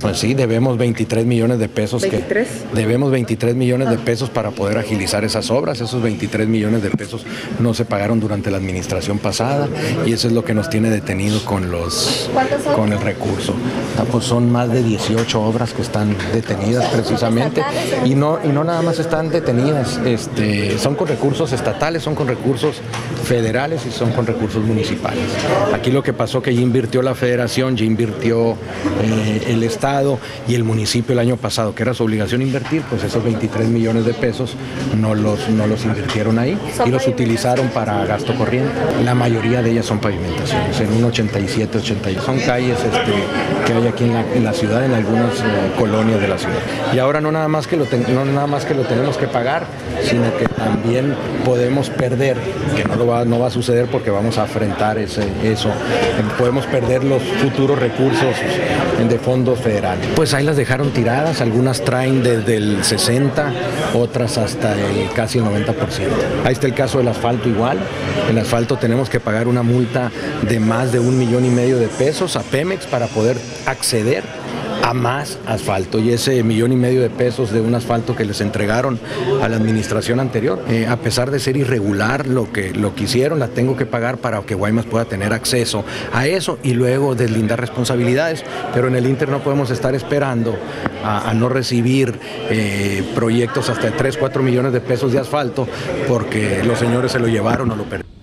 Pues sí, debemos 23 millones de pesos. ¿23? Que, debemos 23 millones de pesos para poder agilizar esas obras. Esos 23 millones de pesos no se pagaron durante la administración pasada y eso es lo que nos tiene detenido con los con el recurso. Ah, pues son más de 18 obras que están detenidas precisamente y no y no nada más están detenidas, este, son con recursos estatales, son con recursos federales y son con recursos municipales. Aquí lo que pasó que ya invirtió la federación, ya invirtió eh, el Estado y el municipio el año pasado, que era su obligación invertir, pues esos 23 millones de pesos no los, no los invirtieron ahí y los utilizaron para gasto corriente. La mayoría de ellas son pavimentaciones, en un 87, 88. Son calles este, que hay aquí en la, ciudad, en algunas eh, colonias de la ciudad. Y ahora no nada más que lo, no nada más que lo tenemos que pagar, sino que también podemos perder, que no, lo va, no va a suceder porque vamos a enfrentar ese, eso, podemos perder los futuros recursos de fondos federales. Pues ahí las dejaron tiradas, algunas traen desde el 60, otras hasta el casi el 90%. Ahí está el caso del asfalto igual, el asfalto tenemos que pagar una multa de más de un millón y medio de pesos a Pemex para poder acceder a más asfalto y ese millón y medio de pesos de un asfalto que les entregaron a la administración anterior, eh, a pesar de ser irregular lo que, lo que hicieron, la tengo que pagar para que Guaymas pueda tener acceso a eso y luego deslindar responsabilidades, pero en el Inter no podemos estar esperando a, no recibir eh, proyectos hasta de 3, 4 millones de pesos de asfalto porque los señores se lo llevaron o lo perdieron.